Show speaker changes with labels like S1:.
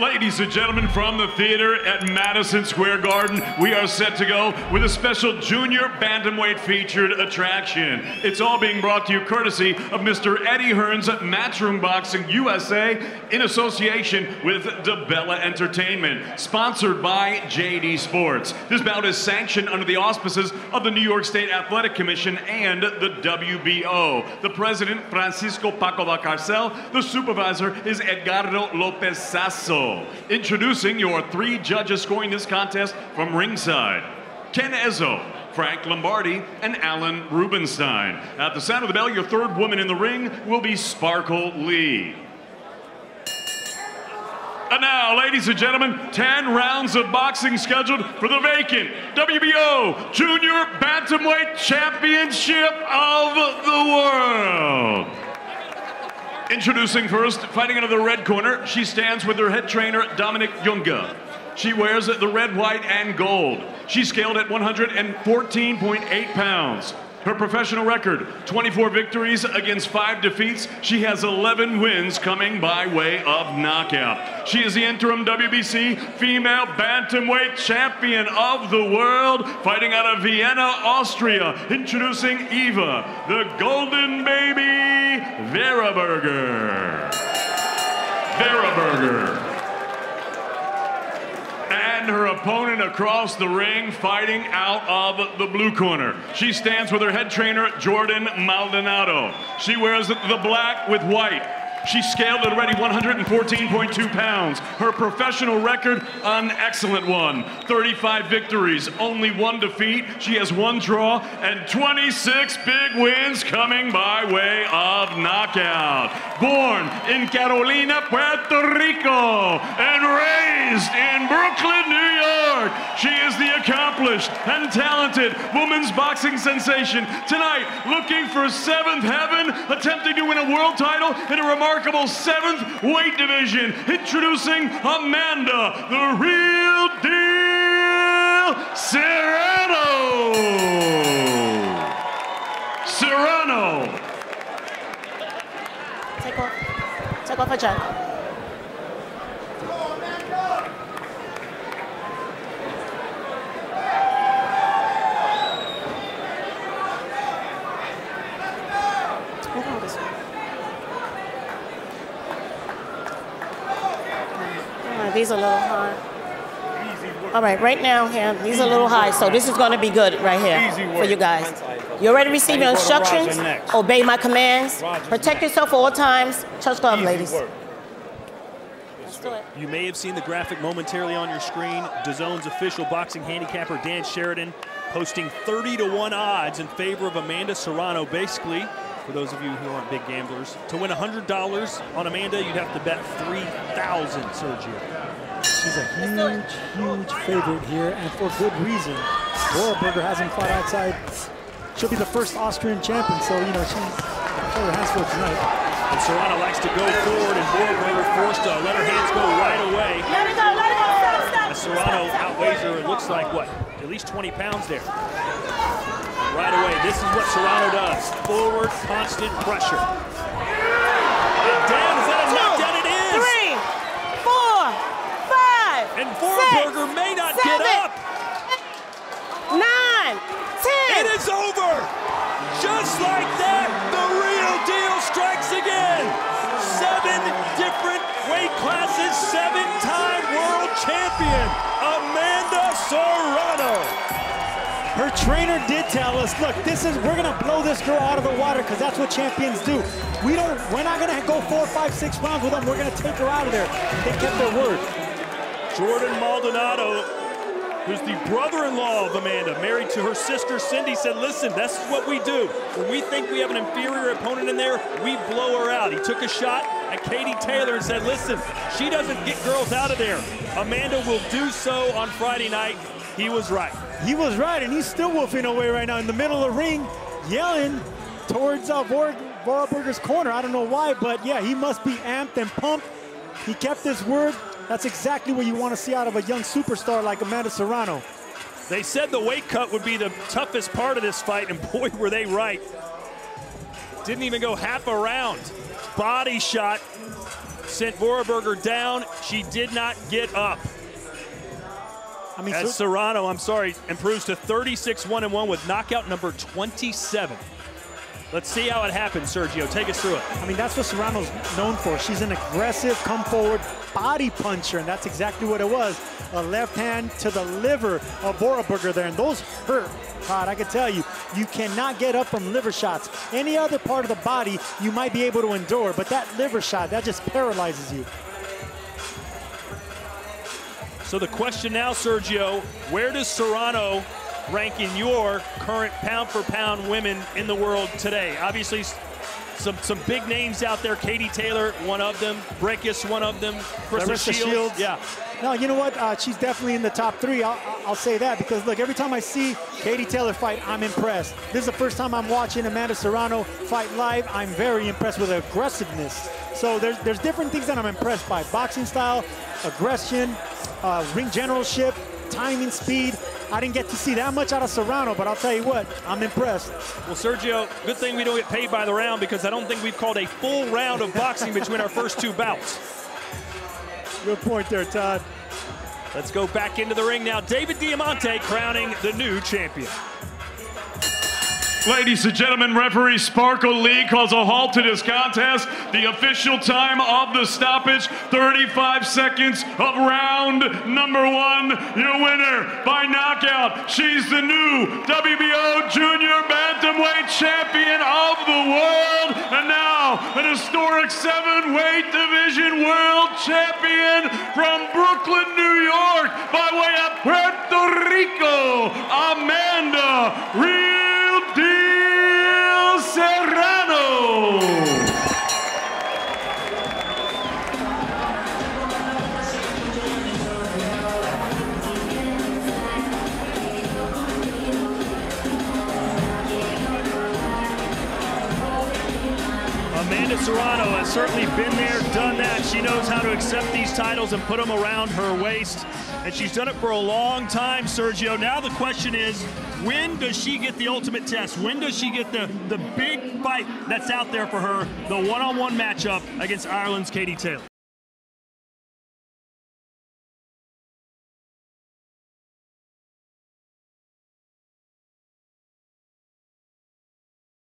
S1: Ladies and gentlemen, from the theater at Madison Square Garden, we are set to go with a special junior bantamweight featured attraction. It's all being brought to you courtesy of Mr. Eddie Hearn's Matchroom Boxing USA in association with DiBella Entertainment, sponsored by JD Sports. This bout is sanctioned under the auspices of the New York State Athletic Commission and the WBO. The president, Francisco Paco Valcarcel, the supervisor is Edgardo Lopez Sasso. Introducing your three judges scoring this contest from ringside Ken Ezzo, Frank Lombardi, and Alan Rubenstein. At the sound of the bell, your third woman in the ring will be Sparkle Lee. And now, ladies and gentlemen, 10 rounds of boxing scheduled for the vacant WBO Junior Bantamweight Championship of the World. Introducing first, fighting out of the red corner, she stands with her head trainer, Dominic Junga. She wears the red, white, and gold. She scaled at 114.8 pounds. Her professional record 24 victories against 5 defeats. She has 11 wins coming by way of knockout. She is the interim WBC female bantamweight champion of the world, fighting out of Vienna, Austria. Introducing Eva, the Golden Baby Voraberger. Vera Berger and her opponent across the ring fighting out of the blue corner. She stands with her head trainer, Jordan Maldonado. She wears the black with white. She scaled at already 114.2 pounds. Her professional record, an excellent one. 35 victories, only one defeat. She has one draw and 26 big wins coming by way of knockout. Born in Carolina, Puerto Rico, and raised in Brooklyn, New York. She is the accomplished and talented women's boxing sensation. Tonight, looking for seventh heaven, attempting to win a world title in a remarkable seventh weight division. Introducing Amanda, the real deal, Serrano. Serrano.
S2: Take off. Take off a jacket. These are a little high. All right, right now, here, these are a little high, so this is going to be good right here for you guys. You already received your instructions? Obey my commands. Protect yourself at all times. Touch glove, ladies. Let's do it.
S3: You may have seen the graphic momentarily on your screen. DAZN's official boxing handicapper Dan Sheridan posting 30 to 1 odds in favor of Amanda Serrano. Basically, for those of you who aren't big gamblers, to win $100 on Amanda, you'd have to bet 3,000, Sergio.
S4: She's a huge, huge favorite here, and for good reason. Voraberger hasn't fought outside. She'll be the first Austrian champion, so, you know, she's got her hands full tonight.
S3: And Serrano likes to go forward, and Voraberger forced to let her hands go right away.
S2: Let it go, let it go. Stop, stop.
S3: As Serrano outweighs her, it looks like, what, at least 20 pounds there. Right away, this is what Serrano does. Forward, constant pressure. And down, is that a knockdown? It is!
S2: Three, four, five,
S3: And may not get
S2: seven,
S3: up.
S2: nine, ten.
S3: It is over! Just like that, the real deal strikes again! Seven different weight classes, seven-time world champion, Amanda Serrano!
S4: Her trainer did tell us, look, this is we're gonna blow this girl out of the water because that's what champions do. We don't, we're not gonna go four, five, six rounds with them. We're gonna take her out of there. They kept their word.
S3: Jordan Maldonado, who's the brother-in-law of Amanda, married to her sister Cindy, said, listen, this is what we do. When we think we have an inferior opponent in there, we blow her out. He took a shot at Katie Taylor and said, listen, she doesn't get girls out of there. Amanda will do so on Friday night. He was right.
S4: He was right, and he's still wolfing away right now in the middle of the ring, yelling towards uh, corner. I don't know why, but yeah, he must be amped and pumped. He kept his word. That's exactly what you want to see out of a young superstar like Amanda Serrano.
S3: They said the weight cut would be the toughest part of this fight, and boy, were they right. Didn't even go half a round. Body shot sent Voraberger down. She did not get up. I mean, As Serrano, I'm sorry, improves to 36-1-1 with knockout number 27. Let's see how it happens, Sergio. Take us through it.
S4: I mean, that's what Serrano's known for. She's an aggressive, come forward body puncher, and that's exactly what it was. A left hand to the liver of Voraberger there, and those hurt. Todd, I can tell you, you cannot get up from liver shots. Any other part of the body you might be able to endure, but that liver shot, that just paralyzes you.
S3: So the question now, Sergio, where does Serrano rank in your current pound for pound women in the world today? Obviously, some some big names out there. Katie Taylor, one of them. Brækhus, one of them. Claressa Shields. Shields. Yeah.
S4: No, you know what? Uh, she's definitely in the top three. I'll, I'll, say that because look, every time I see Katie Taylor fight, I'm impressed. This is the first time I'm watching Amanda Serrano fight live. I'm very impressed with her aggressiveness. So there's there's different things that I'm impressed by: boxing style, aggression, uh, ring generalship, timing, speed. I didn't get to see that much out of Serrano, but I'll tell you what, I'm impressed.
S3: Well, Sergio, good thing we don't get paid by the round because I don't think we've called a full round of boxing between our first two bouts.
S4: Good point there, Todd.
S3: Let's go back into the ring now. David Diamante crowning the new champion.
S1: Ladies and gentlemen, referee Sparkle Lee calls a halt to this contest. The official time of the stoppage, 35 seconds of round number one. Your winner by knockout. She's the new WBO Junior Bantamweight Champion of the world. And now, an historic seven-weight division world champion from Brooklyn, New York, by way of Puerto Rico, Amanda Real Deal.
S3: Amanda Serrano has certainly been there, done that. She knows how to accept these titles and put them around her waist. And she's done it for a long time, Sergio. Now the question is, when does she get the ultimate test? When does she get the, the big fight that's out there for her, the one-on-one -on -one matchup against Ireland's Katie Taylor?